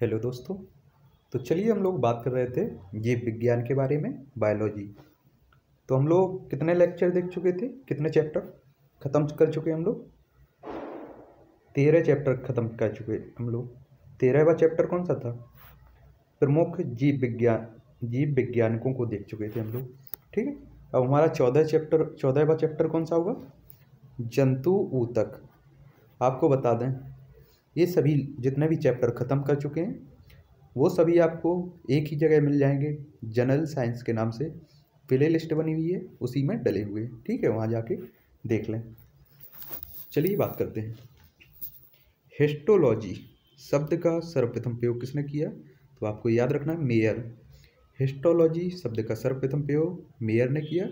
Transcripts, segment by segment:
Hello दोस्तों तो चलिए हम लोग बात कर रहे थे जीव विज्ञान के बारे में, बायोलॉजी। तो हम लोग कितने लेक्चर देख चुके थे? कितने चैप्टर ख़त्म कर चुके हम लोग? तेरह चैप्टर ख़त्म कर चुके हम लोग। तेरहवा चैप्टर कौन सा था? प्रमुख जीव विज्ञान, जीव वैज्ञानिकों को देख चुके थे हम लोग, ठीक है? अब हमारा चौदह चैप्टर, चौदहवा चैप्टर कौन सा होगा? जंतु ऊतक। आपको बता दें ये सभी जितने भी चैप्टर ख़त्म कर चुके हैं, वो सभी आपको एक ही जगह मिल जाएँगे जनरल साइंस के नाम से। प्ले लिस्ट बनी हुई है, उसी में डले हुए ठीक है, वहाँ जाके देख लें। चलिए बात करते हैं। हिस्टोलॉजी शब्द का सर्वप्रथम प्रयोग किसने किया? तो आपको याद रखना है मेयर हिस्टोलॉजी शब्द का सर्वप्रथम प्रयोग मेयर ने किया।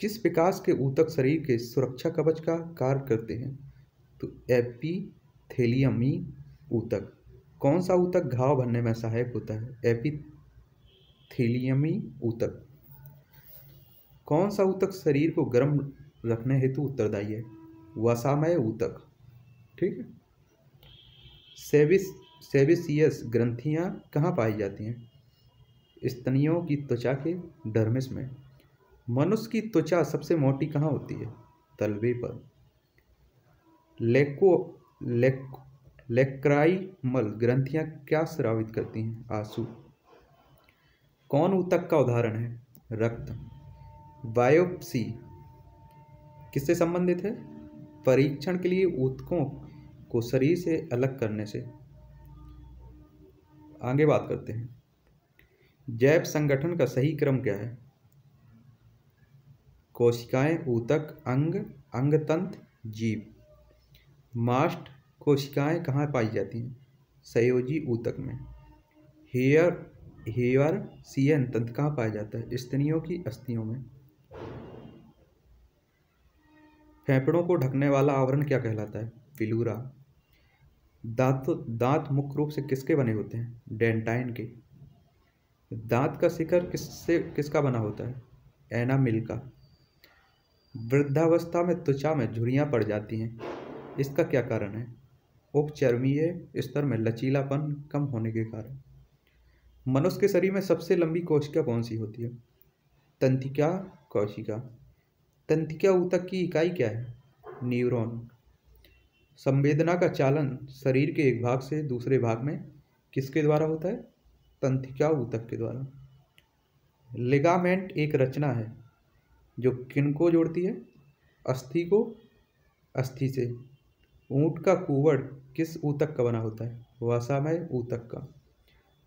किस विकास के ऊतक शरीर के सुरक्षा कवच का कार्य करते हैं? तो एपीथेलियमी ऊतक। कौन सा ऊतक घाव भरने में सहायक होता है? एपीथेलियमी ऊतक। कौन सा ऊतक शरीर को गर्म रखने हेतु उत्तरदायी है? वसामय ऊतक। ठीक है? सेविस, सेविसियस ग्रंथियाँ कहाँ पाई जाती हैं? स्तनियों की त्वचा के डर्मिस में। मनुष्य की त्वचा सबसे मोटी कहाँ होती है? तलवे पर। लेको लेक, लेक्राइमल ग्रंथियाँ क्या स्रावित करती हैं? आँसू। कौन ऊतक का उदाहरण है? रक्त। बायोप्सी किससे संबंधित है? परीक्षण के लिए ऊतकों को शरीर से अलग करने से। आगे बात करते हैं। जैव संगठन का सही क्रम क्या है? कोशिकाएँ, ऊतक, अंग, अंगतंत्र, जीव। मास्ट कोशिकाएँ कहाँ पाई जाती हैं? सयोजी ऊतक में। हेयर हेयर सीएन तंत्र कहाँ पाया जाता है? स्तनियों की अस्थियों में। फेफड़ों को ढकने वाला आवरण क्या कहलाता है? फिलूरा। दांत दांत मुख्य रूप से किसके बने होते हैं? डेंटाइन के। दांत का शिखर किससे, किसका बना होता है? एनामिल का वृद्धावस्था में त्वचा में झुरियाँ पड़ जाती हैं। इसका क्या कारण है? उपचर्मीय स्तर में लचीलापन कम होने के कारण। मनुष्य के शरीर में सबसे लंबी कोशिका कौन सी होती है? तंत्रिका, कोशिका। तंत्रिका ऊतक की इकाई क्या है? न्यूरॉन। संवेदना का चालन शरीर के एक भाग से दूसरे भाग में किसके द्वारा होता है? तंत्रिका ऊतक के द्वारा। लिगामेंट एक रचना है, जो किन को जोड़ती है? अस्थि को, अस्थि से। ऊँट का कुवड़ किस ऊतक का बना होता है? वसामय ऊतक का।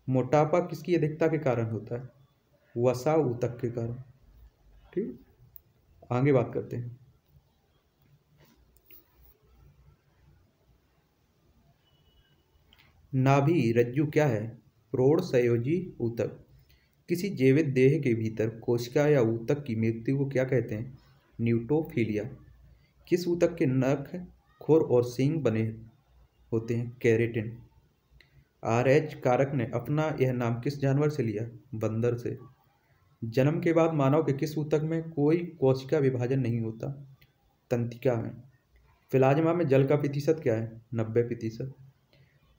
मोटापा किसकी अधिकता के कारण होता है? वसा ऊतक के कारण। ठीक? आगे बात करते हैं। नाभि, रज्जु क्या है? प्रोढ़ संयोजी ऊतक। किसी जीवित देह के भीतर कोशिका या ऊतक की मृत्यु को क्या कहते हैं? न्यूटोफीलिया। किस ऊतक के नख, खुर और सींग बने होते हैं, कैरेटिन। आर एच कारक ने अपना यह नाम किस जानवर से लिया? बंदर से। जन्म के बाद मानव के किस ऊतक में कोई कोशिका विभाजन नहीं होता? तंत्रिका में। प्लाज्मा में जल का प्रतिशत क्या है? नब्बे प्रतिशत।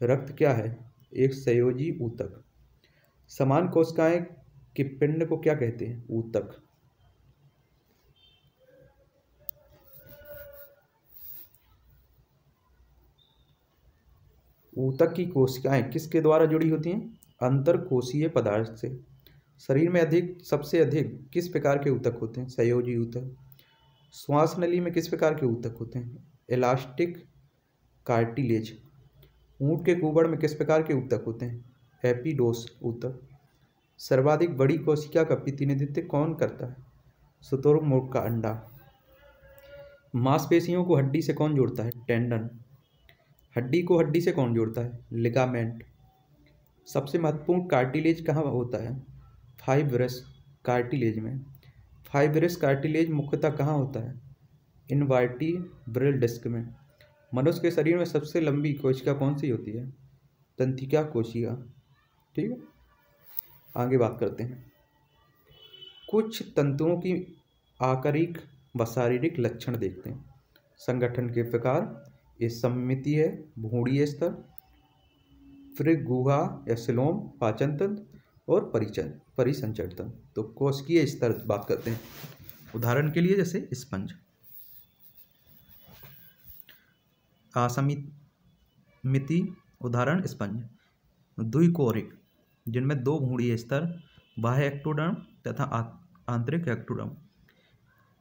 रक्त क्या है? एक संयोजी ऊतक। समान कोशिकाएँ के पिंड को क्या कहते हैं? ऊतक। ऊतक की कोशिकाएँ किसके द्वारा जुड़ी होती हैं? अंतर कोशीय पदार्थ से। शरीर में अधिक, सबसे अधिक किस प्रकार के ऊतक होते हैं? संयोजी ऊतक। श्वास नली में किस प्रकार के ऊतक होते हैं? Elastic cartilage. ऊँट के कुबड़ में किस प्रकार के ऊतक होते हैं? एपीडोस ऊतक। सर्वाधिक बड़ी कोशिका का प्रतिनिधित्व कौन करता है? शुतुरमुर्ग का अंडा। मांसपेशियों को हड्डी से कौन जोड़ता है? टेंडन। हड्डी को हड्डी से कौन जोड़ता है? लिगामेंट। सबसे महत्वपूर्ण कार्टिलेज कहाँ होता है? फाइब्रस कार्टिलेज में। फाइब्रस कार्टिलेज मुख्यतः कहाँ होता है? इनवार्टी ब्रिल डिस्क में। मनुष्य के शरीर में सबसे लंबी कोशिका कौन सी होती है? तंत्रिका कोशिका। ठीक है? आगे बात करते हैं। कुछ तंतुओं की आकारिक व शारीरिक लक्षण देखते हैं। संगठन के प्रकार ये सम्मिति है भूणीय स्तर फिर गुहा या सिलोम पाचन तंत्र और परिचन परिसंचरण तंत्र तो कोशिकीय स्तर बात करते हैं। उदाहरण के लिए जैसे स्पंज। असमिति उदाहरण स्पंज। द्विकोरिक, जिनमें दो भूणीय स्तर, बाह्य एक्टोडर्म तथा आंतरिक एक्टोडर्म।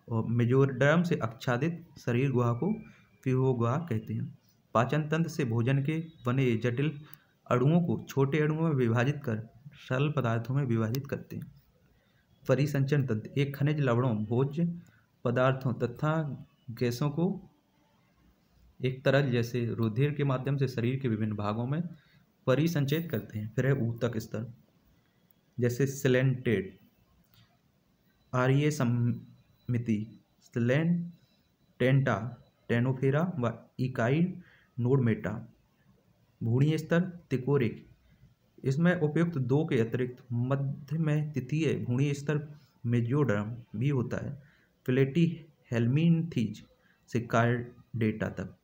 और मेजोरडर्म से आच्छादित शरीर गुहा को फ्यूहो गुहा कहते हैं, पाचन तंत्र से भोजन के बने जटिल अणुओं को छोटे अणुओं में विभाजित कर सरल पदार्थों में विभाजित करते हैं। परिसंचरण तंत्र, एक खनिज लवणों भोज्य पदार्थों तथा गैसों को एक तरल जैसे रुधिर के माध्यम से शरीर के विभिन्न भागों में परिसंचयित करते हैं। फिर है ऊतक स्तर, जैसे सिलेंटेड, आर्य समिति सिलेन टेंटा टेनोफेरा व इकाई नोडमेटा, भूणीय स्तर तिकोरिक इसमें उपयुक्त दो के अतिरिक्त मध्य में तृतीय भूणीय स्तर मेजोडर्म भी होता है प्लेटी हेलमिनथीज से कार्डेटा तक।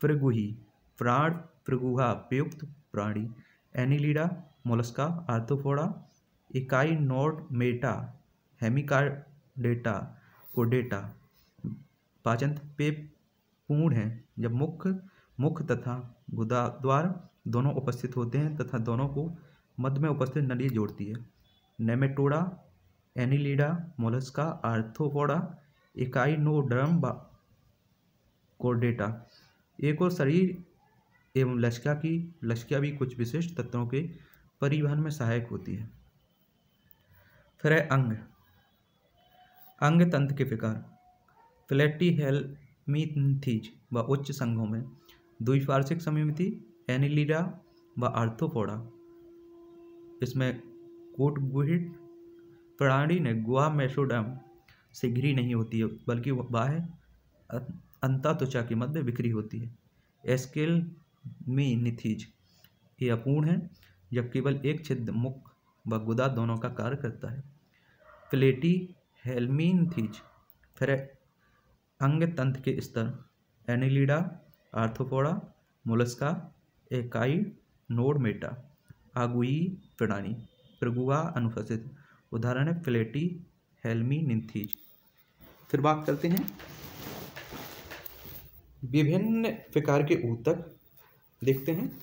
प्रगुही प्राण प्रगुहा प्रयुक्त प्राणी, एनिलीडा, मोलस्का, आर्थोफोडा, इकाई नोड मेटा हेमिकार्डेटा, कोडेटा पाचन पे पूर्ण है। जब मुख्य मुख तथा गुदाद्वार दोनों उपस्थित होते हैं तथा दोनों को मध्य में उपस्थित नली जोड़ती है। Nematoda, Annelida, Mollusca, Arthropoda Echinoderm Chordata. एक और शरीर एवं लश्का की लश्का भी कुछ विशिष्ट तत्वों के परिवहन में सहायक होती है। फिर है अंग। अंग तंत्र के प्रकार फ्लैटी हेलमीथीज व उच्च संघों में द्विपार्श्विक समिति, एनिलीडा व आर्थोपोडा इसमें कोटगुहिट प्राणी ने गुआ मेसोडम से घिरी नहीं होती है, बल्कि बाह्य अंता त्वचा के मध्य बिक्री होती है। एस्केल में निथीज ये अपूर्ण है, जब केवल एक छिद्र मुख व गुदा दोनों का कार्य करता है। प्लेटी हेलमीन थीज फिर अंग तंत्र के स्तर, Annelida Arthropoda Mollusca, Echinodermata आगुई, प्रणाली, प्रगुआ अनुपस्थित, उदाहरण है प्लेटी हेलमी, निंथीज। फिर बात करते हैं विभिन्न प्रकार के ऊतक, देखते हैं।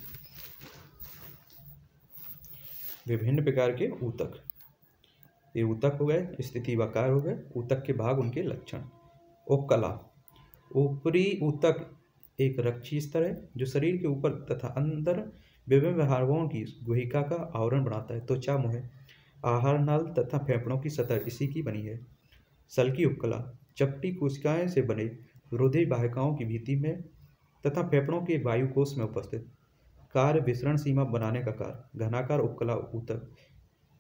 विभिन्न प्रकार के ऊतक। ये ऊतक हो गए, स्थिति वकार हो गए, ऊतक के भाग, उनके लक्षण। उपकला। ऊपरी ऊतक एक रक्षी स्तर है, जो शरीर के ऊपर तथा अंदर विभिन्न हार्मोन की गुहिका का आवरण बनाता है। त्वचा मुह आहार नाल तथा फेफड़ों की सतह इसी की बनी है। सल की उपकला। चपटी कोशिकाएँ से बने रुधिर वाहिकाओं की भीति में तथा फेफड़ों के वायुकोश में उपस्थित। कार्य विसरण सीमा बनाने का कार्य घनाकार उपकला ऊतक।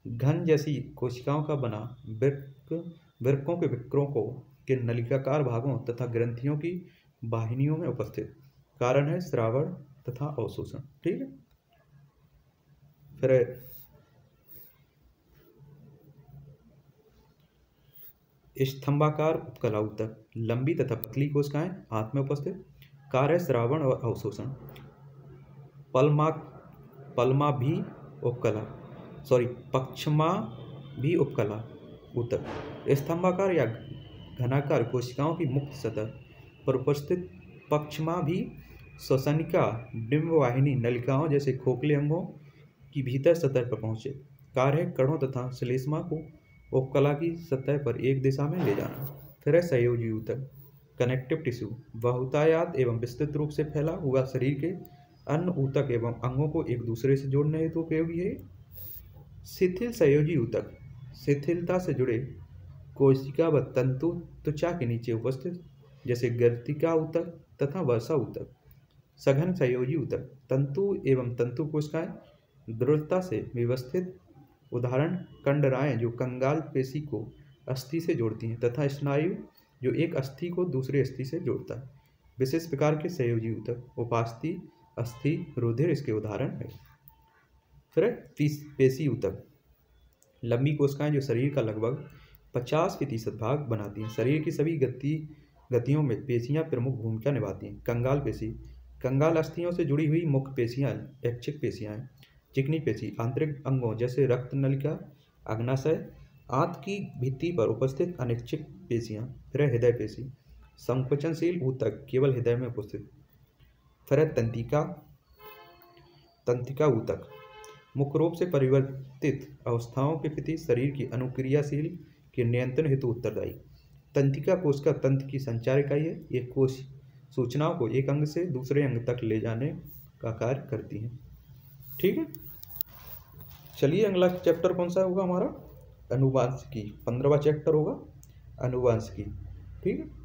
घन जैसी कोशिकाओं का बना वृक्क, वृक्कों के विक्रों को के नलिकाकार भागों तथा ग्रंथियों की वाहिनियों में उपस्थित। कारण है श्रावण तथा अवशोषण। ठीक है? फिर स्तंभाकार उपकला ऊतक लंबी तथा पतली कोशिकाएँ हाथ में उपस्थित। कार्य श्रावण और अवशोषण। पलमा पलमा भी उपकला। सॉरी पक्षमा भी उपकला। ऊतक स्तंभाकार या घनाकार कोशिकाओं की मुक्त सतह पर उपस्थित पक्षमा भी श्वसनिका डिम्ब वाहिनी नलिकाओं जैसे खोखले अंगों की भीतर सतह पर पहुँचे। कार्य कणों तथा श्लेष्मा को उपकला की सतह पर एक दिशा में ले जाना। फिर है सहयोगी ऊतक। कनेक्टिव टिश्यू बहुतायात एवं विस्तृत रूप से फैला हुआ शरीर के अन्य ऊतक एवं अंगों को एक दूसरे से जोड़ने हेतु उपयोगी है। शिथिल सहयोगी ऊतक। शिथिलता से जुड़े कोशिका व तंतु त्वचा के नीचे उपस्थित, जैसे गर्तिका उतक तथा वर्षा उतक सघन संयोजी उतक तंतु एवं तंतु कोशिकाएँ दृढ़ता से व्यवस्थित उदाहरण कंडराएँ जो कंगाल पेशी को अस्थि से जोड़ती हैं तथा स्नायु जो एक अस्थि को दूसरे अस्थि से जोड़ता है। विशेष प्रकार के संयोजी उतक उपास्थि, अस्थि, रुधिर इसके उदाहरण है। फिर पेशी उतक लंबी कोशिकाएँ जो शरीर का लगभग पचास प्रतिशत भाग बनाती हैं शरीर की सभी गति, गतियों में पेशियाँ प्रमुख भूमिका निभाती हैं। कंगाल पेशी, कंगाल अस्थियों से जुड़ी हुई मुख्य पेशियाँ, ऐच्छिक पेशियाँ चिकनी पेशी, आंतरिक अंगों जैसे रक्त नलिका, अग्नाशय, आंत की भित्ति पर उपस्थित अनिच्छिक पेशियाँ फिर हृदय पेशी, संकुचनशील ऊतक केवल हृदय में उपस्थित। फिर तंतिका तंतिका ऊतक। मुख्य रूप से परिवर्तित अवस्थाओं के प्रति शरीर की अनुक्रियाशील के नियंत्रण हेतु उत्तरदायी। तंत्रिका कोश का तंत्र की संचार इकाई है। ये कोश सूचनाओं को एक अंग से दूसरे अंग तक ले जाने का कार्य करती है। ठीक है? चलिए अगला चैप्टर कौन सा होगा हमारा? अनुवांश की पंद्रहवा चैप्टर होगा। अनुवांशिकी। ठीक है?